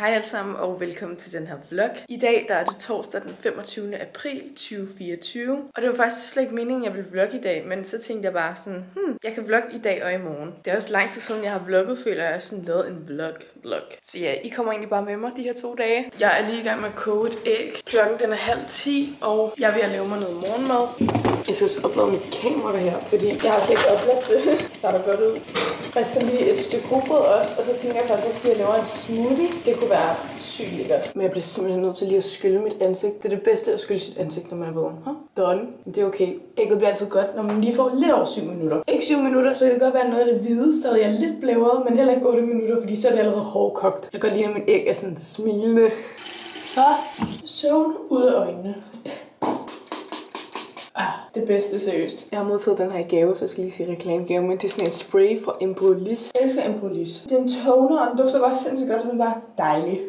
Hej alle sammen og velkommen til den her vlog. I dag der er det torsdag den 25. april 2024. Og det var faktisk slet ikke meningen, at jeg ville vlogge i dag, men så tænkte jeg bare sådan, hmm, jeg kan vlogge i dag og i morgen. Det er også lang tid siden, jeg har vlogget, føler jeg, sådan lavet en vlog. vlog. Så ja, I kommer egentlig bare med mig de her to dage. Jeg er lige i gang med at koge et æg. Klokken den er halv 10, og jeg vil ved at lave mig noget morgenmad. Jeg skal også oplade mit kamera her, fordi jeg har slet ikke opladet det. det starter godt ud. Jeg så lige et stykke rugbrød også, og så tænker jeg faktisk også lige at lave en smoothie. Det kunne være sygt lækkert. Men jeg bliver simpelthen nødt til lige at skylle mit ansigt. Det er det bedste at skylle sit ansigt, når man er vågen. Huh? Done. Men det er okay. Ægget bliver altid godt, når man lige får lidt over 7 minutter. Ikke 7 minutter, så kan det godt være noget af det hvide stadig er lidt blævret, men heller ikke 8 minutter, fordi så er det allerede hårdkogt. Jeg kan godt lide, at min æg er sådan smilende. Så søvn ud af øjnene. Ah, det bedste, seriøst. Jeg har modtaget den her i gave, så jeg skal lige sige reklamegave, men det er sådan en spray fra Embrolis. Jeg elsker Embrolis. Den toner, og den dufter bare sindssygt godt, og den er bare dejlig.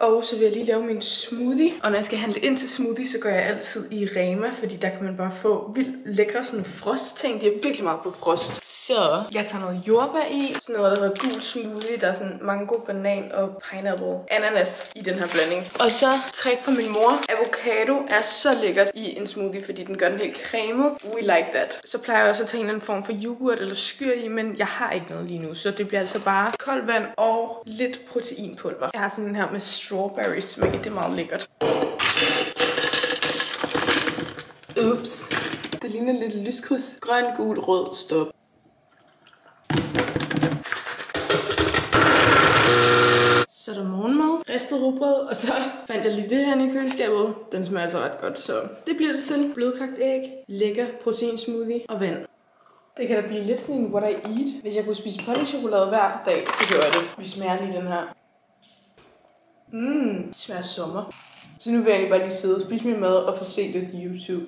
Og så vil jeg lige lave min smoothie. Og når jeg skal handle ind til smoothie, så går jeg altid i Rema, fordi der kan man bare få vildt lækre sådan frostting. De er virkelig meget på frost. Så jeg tager noget jordbær i. Sådan noget, der hedder gul smoothie. Der er sådan mango, banan og pineapple. Ananas i den her blanding. Og så træk fra min mor. Avocado er så lækkert i en smoothie, fordi den gør den helt cremet. We like that. Så plejer jeg også at tage en eller anden form for yoghurt eller skyr i, men jeg har ikke noget lige nu. Så det bliver altså bare koldt vand og lidt proteinpulver. Jeg har sådan den her med strawberry smag. Det er meget lækkert. Ups. Det ligner lidt lyskryds. Grøn, gul, rød, stop. Så er der morgenmad, ristet rugbrød, og så fandt jeg lige det her i køleskabet. Den smager altså ret godt, så det bliver det til. Blødkogt æg, lækker proteinsmoothie og vand. Det kan da blive lidt sådan en what I eat. Hvis jeg kunne spise pålægtschokolade hver dag, så gjorde jeg det. Vi smager lige den her. Mmm, det smager sommer. Så nu vil jeg egentlig bare lige sidde og spise min mad og få set lidt YouTube.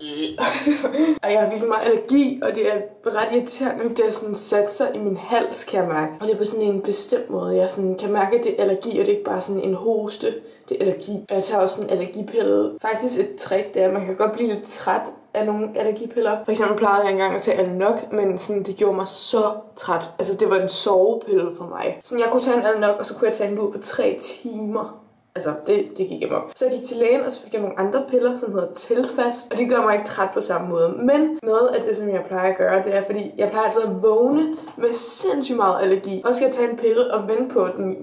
Ej, jeg har virkelig meget allergi, og det er ret irriterende, det har sådan sat sig i min hals, kan jeg mærke. Og det er på sådan en bestemt måde. Jeg sådan kan mærke, at det er allergi, og det er ikke bare sådan en hoste. Det er allergi. Og jeg tager også en allergipille. Faktisk et trick, det er, at man kan godt blive lidt træt af nogle allergipiller. For eksempel plejede jeg engang at tage Alnok, men sådan, det gjorde mig så træt. Altså, det var en sovepille for mig. Sådan, jeg kunne tage en Alnok, og så kunne jeg tage en ud på tre timer. Altså, det, det gik amok. Så jeg gik til lægen, og så fik jeg nogle andre piller, som hedder Tilfast. Og det gør mig ikke træt på samme måde. Men noget af det, som jeg plejer at gøre, det er, fordi jeg plejer altid at vågne med sindssygt meget allergi. Og skal jeg tage en pille og vente på, at den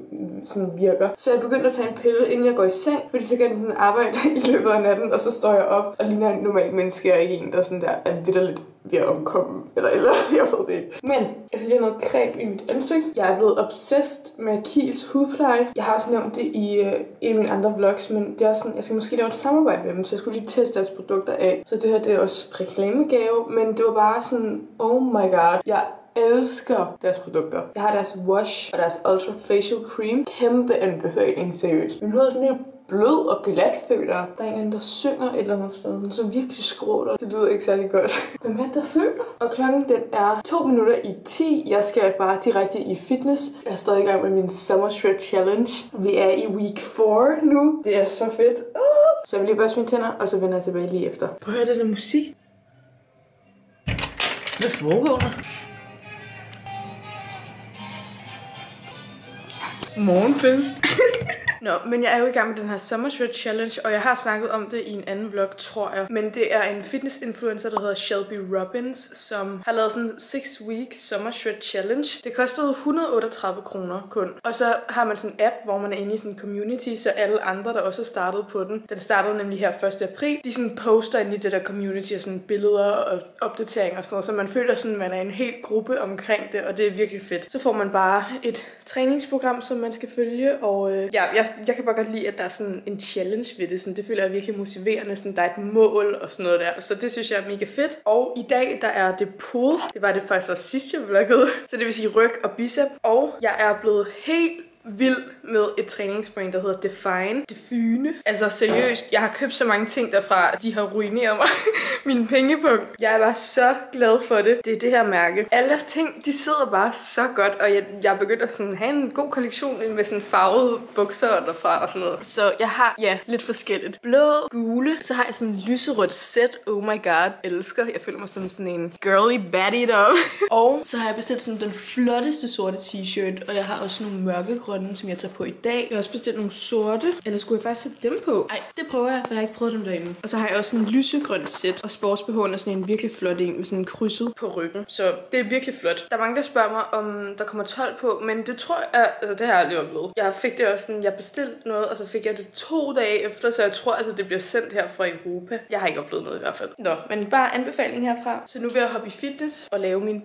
sådan virker. Så jeg begyndte at tage en pille, inden jeg går i seng, fordi så kan den sådan arbejde i løbet af natten, og så står jeg op og ligner en normal menneske, og ikke en, der sådan der er vidderligt ved at omkomme. Eller, eller, jeg ved det ikke. Men altså, jeg har lige noget creme i mit ansigt. Jeg er blevet obsessed med Kiels hudpleje. Jeg har også nævnt det i øh, en af mine andre vlogs, men det er også sådan, jeg skal måske lave et samarbejde med dem, så jeg skulle lige teste deres produkter af. Så det her, det er også reklamegave, men det var bare sådan, oh my god. Jeg elsker deres produkter. Jeg har deres wash og deres ultra facial cream. Kæmpe anbefaling, seriøst. Men hud er sådan blød og glat føler. Der er en anden, der synger et eller andet sted. Så virkelig skråler. Det lyder ikke særlig godt. Hvem er der synger? Og klokken den er 2 minutter i 10. Jeg skal bare direkte i fitness. Jeg er stadig i gang med min Summer Shred Challenge. Vi er i week 4 nu. Det er så fedt. Ah! Så jeg vil lige børste mine tænder, og så vender jeg tilbage lige efter. Prøv at høre det musik. Hvad foregår der? Morgenfest. Nå, men jeg er jo i gang med den her Summer Shred Challenge, og jeg har snakket om det i en anden vlog, tror jeg. Men det er en fitness-influencer, der hedder Shelby Robbins, som har lavet sådan en 6 week Summer Shred Challenge. Det kostede 138 kroner kun. Og så har man sådan en app, hvor man er inde i sådan en community, så alle andre, der også startede startet på den. Den startede nemlig her 1. april. De sådan poster ind i det der community og sådan billeder og opdateringer og sådan noget, så man føler sådan, at man er en hel gruppe omkring det, og det er virkelig fedt. Så får man bare et træningsprogram, som man skal følge, og øh, ja, jeg jeg kan bare godt lide, at der er sådan en challenge ved det. Sådan, det føler jeg virkelig motiverende. Sådan, der er et mål og sådan noget der. Så det synes jeg er mega fedt. Og i dag, der er det pull. Det var det faktisk også sidst, jeg vloggede. Så det vil sige ryg og bicep. Og jeg er blevet helt vild med et træningsbrand, der hedder Define. Define. Altså seriøst, jeg har købt så mange ting derfra, at de har ruineret mig. Min pengepunkt. Jeg var så glad for det. Det er det her mærke. Alle deres ting, de sidder bare så godt, og jeg, jeg er begyndt at sådan have en god kollektion med sådan farvede bukser derfra og sådan noget. Så jeg har, ja, lidt forskelligt. Blå, gule, så har jeg sådan en lyserødt sæt. Oh my god, elsker. Jeg føler mig som sådan en girly baddie deroppe. og så har jeg bestilt sådan den flotteste sorte t-shirt, og jeg har også nogle mørkegrønne, som jeg tager på i dag. Jeg har også bestilt nogle sorte, eller skulle jeg faktisk sætte dem på? Nej, det prøver jeg, for jeg har ikke prøvet dem derinde. Og så har jeg også sådan en lysegrøn sæt, og sportsbehoven er sådan en virkelig flot en med sådan en krydset på ryggen. Så det er virkelig flot. Der er mange, der spørger mig, om der kommer 12 på, men det tror jeg, altså det har jeg aldrig oplevet. Jeg fik det også sådan, jeg bestilte noget, og så fik jeg det to dage efter, så jeg tror altså, det bliver sendt her fra Europa. Jeg har ikke oplevet noget i hvert fald. Nå, men bare anbefaling herfra. Så nu vil jeg hoppe i fitness og lave min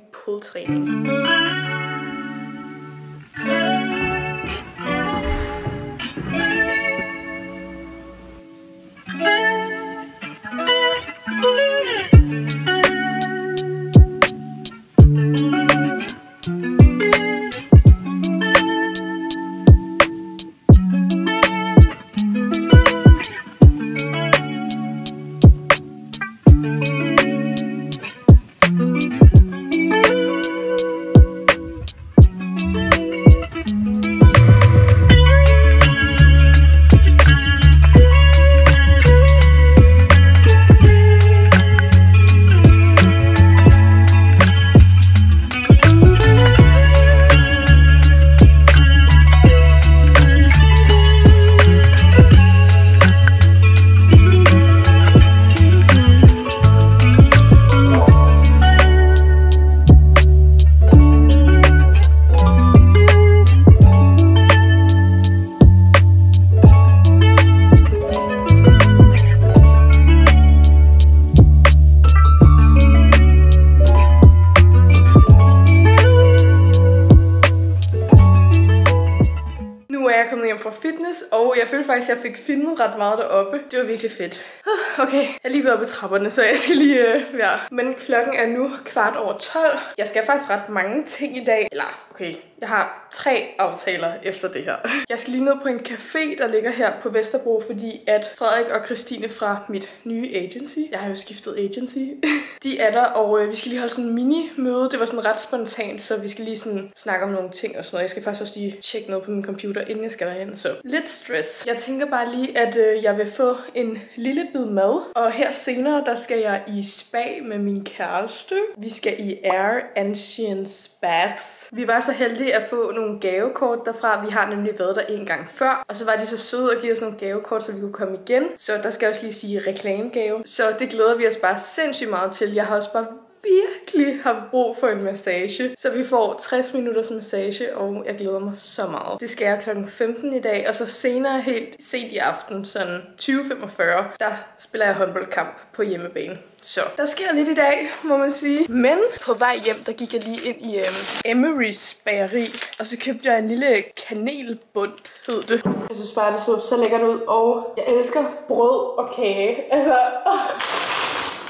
kommet hjem fra fitness, og jeg følte faktisk, at jeg fik filmet ret meget deroppe. Det var virkelig fedt. Okay, jeg er lige ved op ad trapperne, så jeg skal lige øh, være. Men klokken er nu kvart over 12. Jeg skal faktisk ret mange ting i dag. Eller, okay, jeg har tre aftaler efter det her. Jeg skal lige ned på en café, der ligger her på Vesterbro, fordi at Frederik og Christine fra mit nye agency, jeg har jo skiftet agency, de er der, og øh, vi skal lige holde sådan en mini-møde. Det var sådan ret spontant, så vi skal lige sådan snakke om nogle ting og sådan noget. Jeg skal faktisk også lige tjekke noget på min computer, inden jeg skal derhen, så lidt stress. Jeg tænker bare lige, at øh, jeg vil få en lille bid mad, og her senere, der skal jeg i spa med min kæreste. Vi skal i Air Ancients Baths. Vi var så heldige at få nogle gavekort derfra. Vi har nemlig været der en gang før, og så var de så søde at give os nogle gavekort, så vi kunne komme igen. Så der skal jeg også lige sige reklamegave. Så det glæder vi os bare sindssygt meget til. Jeg har også bare virkelig har brug for en massage. Så vi får 60 minutters massage, og jeg glæder mig så meget. Det skal jeg kl. 15 i dag, og så senere helt sent i aften, sådan 20.45, der spiller jeg håndboldkamp på hjemmebane. Så der sker lidt i dag, må man sige. Men på vej hjem, der gik jeg lige ind i um, Emery's bageri, og så købte jeg en lille kanelbund, hed det. Jeg synes bare, det så så lækkert ud, og jeg elsker brød og kage. Altså, oh.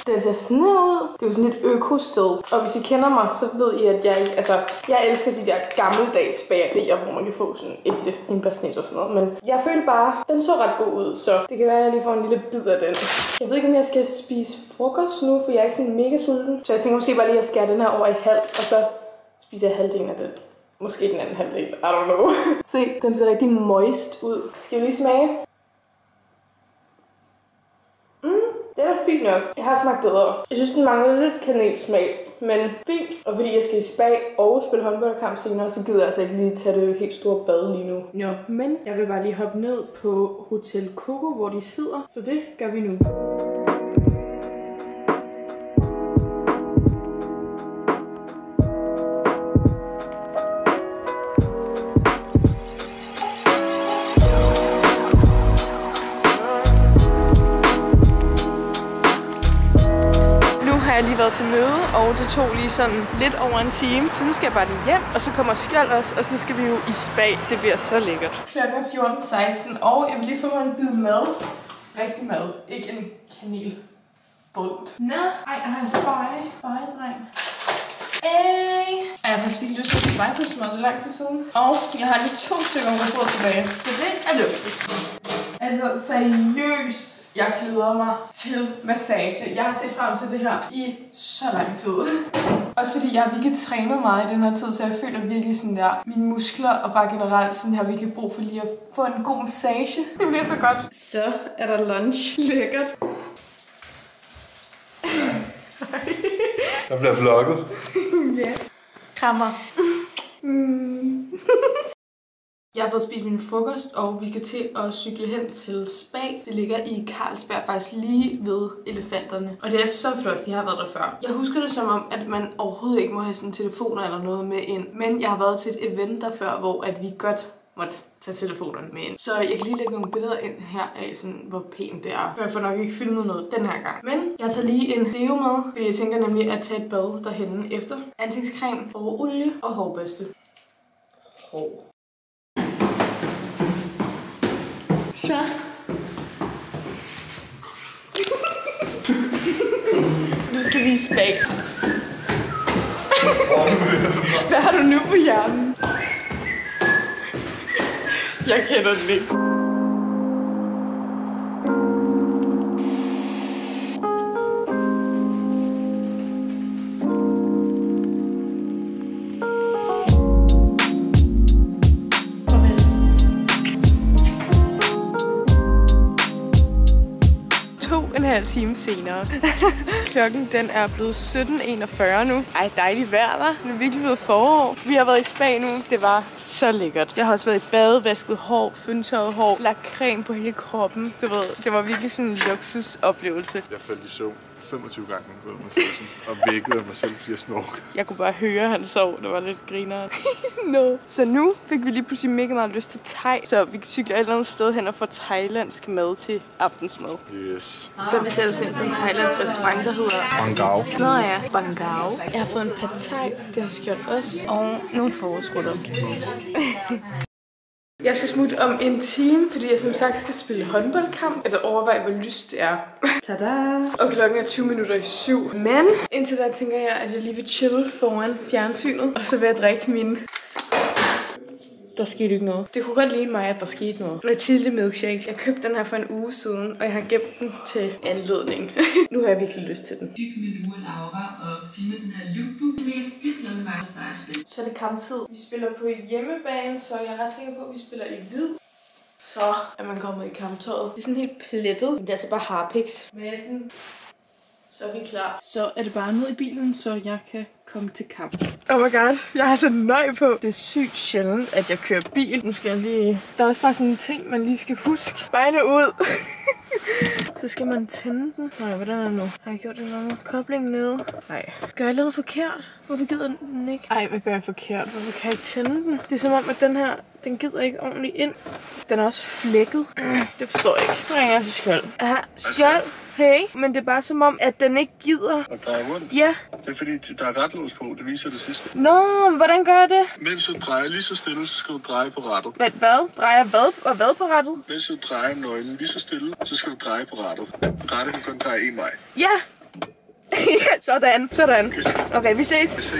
Den ser sådan her ud. Det er jo sådan et økosted. Og hvis I kender mig, så ved I, at jeg ikke... Altså, jeg elsker de der gammeldags bagerier, hvor man kan få sådan ægte øh, hindbærsnit og sådan noget. Men jeg følte bare, den så ret god ud, så det kan være, at jeg lige får en lille bid af den. Jeg ved ikke, om jeg skal spise frokost nu, for jeg er ikke sådan mega sulten. Så jeg tænker måske bare lige at skære den her over i halv, og så spiser jeg halvdelen af den. Måske den anden halvdel, I don't know. Se, den ser rigtig moist ud. Skal vi lige smage? Det er fint nok. Jeg har smagt bedre. Jeg synes, den mangler lidt kanelsmag, men fint. Og fordi jeg skal i spa og spille håndboldkamp senere, så gider jeg altså ikke lige tage det helt store bad lige nu. Jo, men jeg vil bare lige hoppe ned på Hotel Coco, hvor de sidder. Så det gør vi nu. Tog lige sådan lidt over en time. Så nu skal jeg bare lige hjem, og så kommer Skjold også, og så skal vi jo i spa. Det bliver så lækkert. Klokken er 14.16, og jeg vil lige få mig en bid mad. Rigtig mad, ikke en kanel bund. Nå, ej, jeg har en spej. Spej, dreng. Jeg har faktisk virkelig lyst til at spise vejbrugsmad, det er lang tid siden. Og jeg har lige to stykker rugbrød tilbage. Så det er luksus. Altså seriøst, jeg glæder mig til massage. Jeg har set frem til det her i så lang tid. Også fordi jeg har virkelig trænet meget i den her tid, så jeg føler virkelig sådan der, mine muskler og bare generelt sådan, jeg har virkelig brug for lige at få en god massage. Det bliver så godt. Så er der lunch. Lækkert. Der bliver vlogget. Ja. Krammer. Mm. Jeg har fået spist min frokost, og vi skal til at cykle hen til Spa. Det ligger i Carlsberg, faktisk lige ved elefanterne. Og det er så flot, vi har været der før. Jeg husker det som om, at man overhovedet ikke må have sådan telefoner eller noget med ind. Men jeg har været til et event der før, hvor at vi godt måtte tage telefonerne med ind. Så jeg kan lige lægge nogle billeder ind her af, sådan, hvor pænt det er. For jeg får nok ikke filmet noget den her gang. Men jeg tager lige en deo med, fordi jeg tænker nemlig at tage et bad derhenne efter. Ansigtscreme, og olie og hårbørste. Hår. Så. nu skal vi i spa. Hvad har du nu på hjernen? Jeg kender den ikke. To og en halv time senere. Klokken den er blevet 17.41 nu. Ej, dejligt vejr, hva'? Det er virkelig blevet forår. Vi har været i spa nu. Det var så lækkert. Jeg har også været i bade, vasket hår, fyndtørret hår, lagt creme på hele kroppen. Du ved, det var virkelig sådan en luksusoplevelse. Jeg faldt i søvn 25 gange ved massagen, og vækkede mig selv, fordi jeg snork. Jeg kunne bare høre, at han sov. Det var lidt griner. no. Så nu fik vi lige pludselig mega meget lyst til thai. Så vi cykler et eller andet sted hen og får thailandsk mad til aftensmad. Yes. Så vi os ind på en thailandsk restaurant, der hedder Bangao. Nå ja, Bangao. Jeg har fået en pad thai, det har skjort også, og nogle forårsrutter. Jeg skal smutte om en time, fordi jeg som sagt skal spille håndboldkamp. Altså overvej, hvor lyst det er. Tada! Og klokken er 20 minutter i syv. Men indtil da tænker jeg, at jeg lige vil chille foran fjernsynet. Og så vil jeg drikke min... Der skete ikke noget. Det kunne godt ligne mig, at der skete noget. Mathilde Milkshake. Jeg købte den her for en uge siden, og jeg har gemt den til anledning. nu har jeg virkelig lyst til den. Dyk med Lua Laura og filme den her lookbook. Det er fedt, faktisk dig afsted. Så er det kamptid. Vi spiller på hjemmebane, så jeg er ret sikker på, at vi spiller i hvid. Så er man kommet i kamptøjet. Det er sådan helt plettet. Men det er altså bare harpix. Men sådan... Så er vi klar. Så er det bare ned i bilen, så jeg kan komme til kamp. Oh my god, jeg har så nøj på. Det er sygt sjældent, at jeg kører bil. Nu skal jeg lige... Der er også bare sådan en ting, man lige skal huske. Spejle ud. så skal man tænde den. Nej, hvordan er den nu? Har jeg gjort det noget? Koblingen nede. Nej. Gør jeg noget forkert? Hvorfor gider den ikke? Ej, hvad gør jeg forkert? Hvorfor kan jeg ikke tænde den? Det er som om, at den her, den gider ikke ordentligt ind. Den er også flækket. Mm, det forstår jeg ikke. Så ringer jeg til Skjold. Ja, Skjold. Hey, men det er bare som om, at den ikke gider. Og dreje rundt. Ja. Det er fordi, der er retlås på. Det viser det sidste. Nå, men hvordan gør jeg det? Mens du drejer lige så stille, så skal du dreje på rettet. Hvad? hvad? Drejer hvad? Og hvad på rettet? Mens du drejer nøglen lige så stille, så skal du dreje på rettet. Rettet kan kun dreje en vej. Ja. sådan, sådan. Okay, vi ses. Se.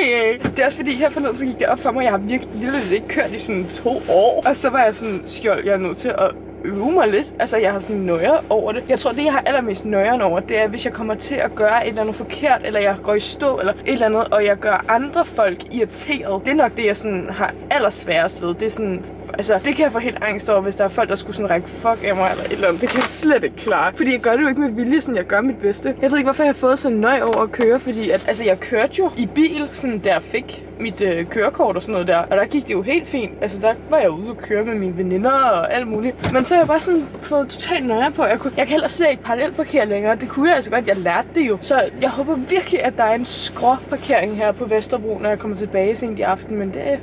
det er også fordi, her forneden så gik det op for mig, jeg har virkelig, virkelig ikke kørt i sådan to år. Og så var jeg sådan, skjold, jeg er nødt til at øve mig lidt. Altså, jeg har sådan nøjer over det. Jeg tror, det jeg har allermest nøjeren over, det er, hvis jeg kommer til at gøre et eller andet forkert, eller jeg går i stå, eller et eller andet, og jeg gør andre folk irriteret. Det er nok det, jeg sådan har allersværest ved. Det er sådan, altså, det kan jeg få helt angst over, hvis der er folk, der skulle sådan række fuck af mig, eller et eller andet. Det kan jeg slet ikke klare. Fordi jeg gør det jo ikke med vilje, sådan jeg gør mit bedste. Jeg ved ikke, hvorfor jeg har fået så nøj over at køre, fordi at, altså, jeg kørte jo i bil, sådan der fik mit øh, kørekort og sådan noget der. Og der gik det jo helt fint. Altså, der var jeg ude og køre med mine veninder og alt muligt. Men så jeg bare sådan fået totalt nøje på. Jeg, kunne, jeg kan heller slet ikke parallelparkere længere. Det kunne jeg altså godt. Jeg lærte det jo. Så jeg håber virkelig, at der er en skråparkering her på Vesterbro, når jeg kommer tilbage sent i aften. Men det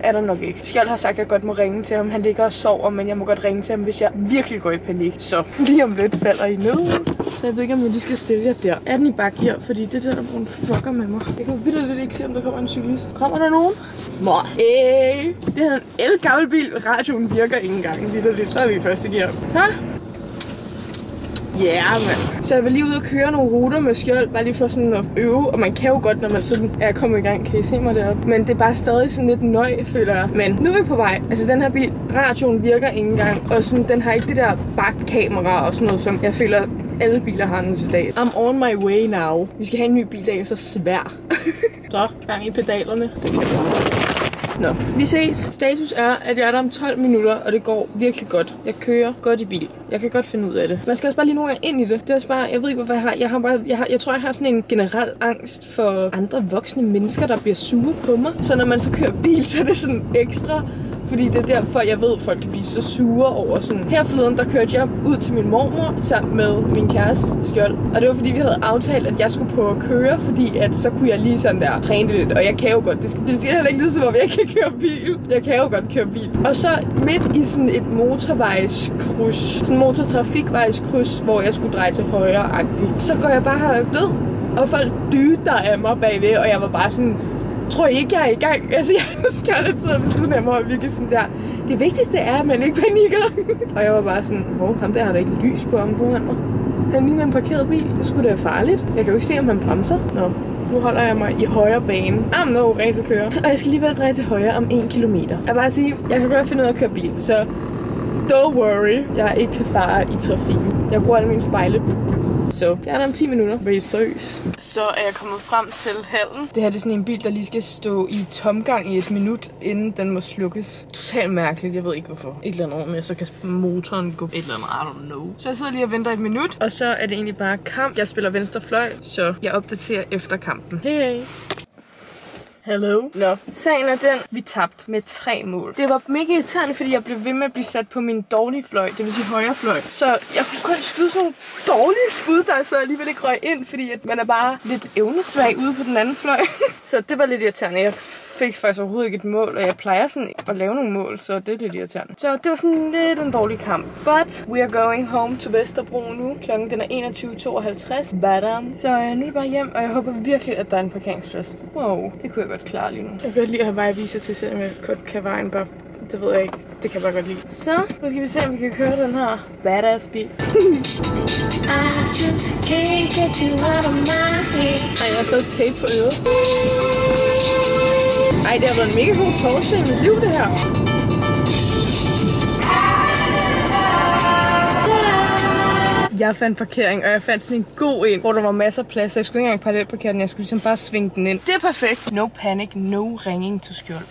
er der nok ikke. Skjold har sagt, at jeg godt må ringe til ham. Han ligger og sover, men jeg må godt ringe til ham, hvis jeg virkelig går i panik. Så lige om lidt falder I ned. Så jeg ved ikke, om jeg lige skal stille jer der. Er den i bakke her? Fordi det er der, der bruger en fucker med mig. Jeg kan vildt lidt ikke se, om der kommer en cyklist. Kommer der nogen? Mor, Hey. Det er en el bil. Radioen virker ikke engang. Lidt så er vi første gear. Så. Ja, yeah, mand. Så jeg var lige ude og køre nogle ruter med skjold, bare lige for sådan at øve. Og man kan jo godt, når man sådan er kommet i gang. Kan I se mig deroppe? Men det er bare stadig sådan lidt nøj, føler jeg. Men nu er vi på vej. Altså, den her bil, radioen virker ikke engang. Og sådan, den har ikke det der bakkamera og sådan noget, som jeg føler, alle biler har nu til dag. I'm on my way now. Vi skal have en ny bil, ikke er så svær. så, gang i pedalerne. Nå, vi ses. Status er, at jeg er der om 12 minutter, og det går virkelig godt. Jeg kører godt i bil. Jeg kan godt finde ud af det. Man skal også bare lige nogle gange ind i det. Det er også bare, jeg ved ikke, hvorfor jeg har. Jeg, har bare, jeg, har, jeg tror, jeg har sådan en generel angst for andre voksne mennesker, der bliver sure på mig. Så når man så kører bil, så er det sådan ekstra fordi det er derfor, jeg ved, at folk kan blive så sure over sådan. Her forleden, der kørte jeg ud til min mormor sammen med min kæreste Skjold. Og det var fordi, vi havde aftalt, at jeg skulle prøve at køre, fordi at så kunne jeg lige sådan der træne det lidt. Og jeg kan jo godt. Det skal, det skal heller ikke lyde som om, jeg kan køre bil. Jeg kan jo godt køre bil. Og så midt i sådan et motorvejskryds, sådan en motortrafikvejskryds, hvor jeg skulle dreje til højre -agtigt, så går jeg bare død. Og folk dyder af mig bagved, og jeg var bare sådan, tror I ikke, jeg er i gang? Altså, jeg skal lidt tid ved siden af mig, og virkelig sådan der. Det vigtigste er, at man ikke panikker. og jeg var bare sådan, åh, ham der har da ikke lys på ham foran mig. Han ligner en parkeret bil. Det skulle da være farligt. Jeg kan jo ikke se, om han bremser. Nå, nu holder jeg mig i højre bane. I'm no racerkører. Og jeg skal lige være dreje til højre om 1 km. Jeg bare sige, jeg kan godt finde ud af at køre bil, så don't worry. Jeg er ikke til fare i trafikken. Jeg bruger alle mine spejle. Så jeg er der om 10 minutter. Vil I seriøs? Så er jeg kommet frem til hallen. Det her det er sådan en bil, der lige skal stå i tomgang i et minut, inden den må slukkes. Totalt mærkeligt. Jeg ved ikke hvorfor. Et eller andet med, så kan motoren gå et eller andet. I don't know. Så jeg sidder lige og venter et minut. Og så er det egentlig bare kamp. Jeg spiller venstre fløj, så jeg opdaterer efter kampen. Hej hej. Hello. Nå, sagen er den, vi tabte med tre mål. Det var mega irriterende, fordi jeg blev ved med at blive sat på min dårlige fløj, det vil sige højre fløj. Så jeg kunne kun skyde sådan nogle dårlige skud, der så alligevel ikke røg ind, fordi at man er bare lidt evnesvag ude på den anden fløj. så det var lidt irriterende. Jeg fik faktisk overhovedet ikke et mål, og jeg plejer sådan at lave nogle mål, så det er lidt irriterende. Så det var sådan lidt en dårlig kamp. But we are going home to Vesterbro nu. Klokken den er 21.52. Badam. Så øh, nu er det bare hjem, og jeg håber virkelig, at der er en parkeringsplads. Wow, det kunne jeg godt klare lige nu. Jeg kan godt lide at have vejviser til, selvom jeg godt kan vejen bare det ved jeg ikke. Det kan jeg bare godt lide. Så, nu skal vi se, om vi kan køre den her badass bil. Ej, jeg har stadig tape på øret. Ej, det har været en mega god torsdag i mit liv, det her. Jeg fandt parkering, og jeg fandt sådan en god en, hvor der var masser af plads. Jeg skulle ikke engang parallelparkere den, jeg skulle ligesom bare svinge den ind. Det er perfekt. No panic, no ringing to skjold.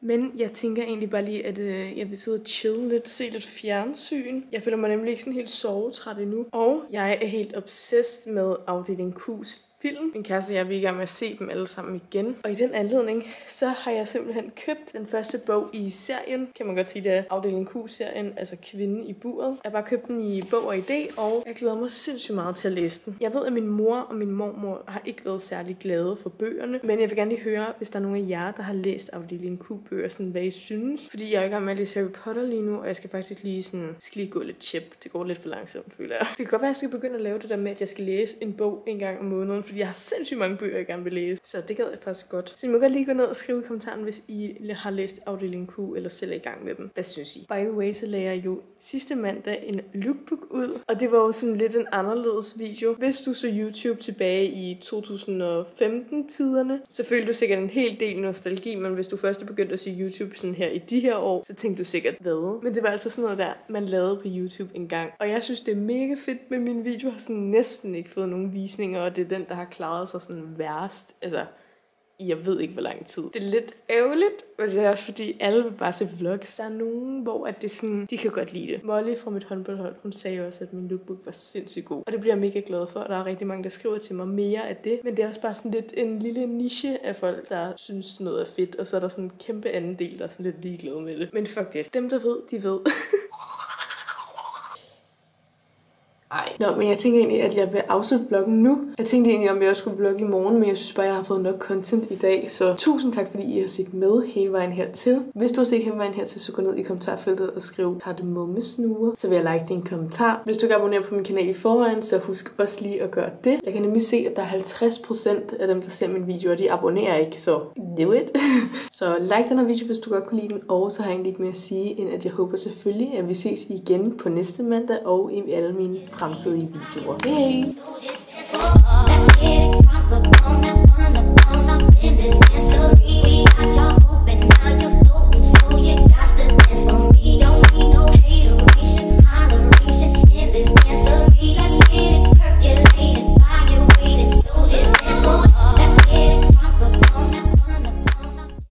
Men jeg tænker egentlig bare lige, at øh, jeg vil sidde og chill lidt, se lidt fjernsyn. Jeg føler mig nemlig ikke sådan helt sovetræt endnu. Og jeg er helt obsessed med afdeling Q's film. Min kæreste og jeg vil i gang med at se dem alle sammen igen. Og i den anledning, så har jeg simpelthen købt den første bog i serien. Kan man godt sige, det er afdeling Q-serien, altså Kvinden i buret. Jeg har bare købt den i bog og idé, og jeg glæder mig sindssygt meget til at læse den. Jeg ved, at min mor og min mormor har ikke været særlig glade for bøgerne, men jeg vil gerne lige høre, hvis der er nogen af jer, der har læst afdeling Q-bøger, sådan hvad I synes. Fordi jeg er i gang med at læse Harry Potter lige nu, og jeg skal faktisk lige sådan, skal lige gå lidt chip. Det går lidt for langsomt, føler jeg. Det kan godt være, at jeg skal begynde at lave det der med, at jeg skal læse en bog en gang om måneden, fordi jeg har sindssygt mange bøger, jeg gerne vil læse. Så det gad jeg faktisk godt. Så I må godt lige gå ned og skrive i kommentaren, hvis I har læst afdeling Q, eller selv er i gang med dem. Hvad synes I? By the way, så lagde jeg jo sidste mandag en lookbook ud, og det var jo sådan lidt en anderledes video. Hvis du så YouTube tilbage i 2015-tiderne, så følte du sikkert en hel del nostalgi, men hvis du først er begyndt at se YouTube sådan her i de her år, så tænkte du sikkert, hvad? Men det var altså sådan noget der, man lavede på YouTube engang. Og jeg synes, det er mega fedt, men min video har sådan næsten ikke fået nogen visninger, og det er den, der har klaret sig sådan værst. Altså, jeg ved ikke, hvor lang tid. Det er lidt ærgerligt, men det er også fordi, alle vil bare se vlogs. Der er nogen, hvor at det sådan, de kan godt lide det. Molly fra mit håndboldhold, hun sagde også, at min lookbook var sindssygt god. Og det bliver jeg mega glad for. Der er rigtig mange, der skriver til mig mere af det. Men det er også bare sådan lidt en lille niche af folk, der synes noget er fedt. Og så er der sådan en kæmpe anden del, der er sådan lidt ligeglade med det. Men fuck det. Dem, der ved, de ved. Ej, Nå, men jeg tænker egentlig, at jeg vil afslutte vloggen nu. Jeg tænkte egentlig, om jeg også skulle vlogge i morgen, men jeg synes bare, at jeg har fået nok content i dag. Så tusind tak, fordi I har set med hele vejen hertil. Hvis du har set hele vejen hertil, så gå ned i kommentarfeltet og skriv kardemommesnure. Så vil jeg like din kommentar. Hvis du ikke abonnerer på min kanal i forvejen, så husk også lige at gøre det. Jeg kan nemlig se, at der er 50% af dem, der ser min video, og de abonnerer ikke, så do it. så like den her video, hvis du godt kunne lide den. Og så har jeg egentlig ikke mere at sige, end at jeg håber selvfølgelig, at vi ses igen på næste mandag og i alle mine fremtidige videoer. Hej!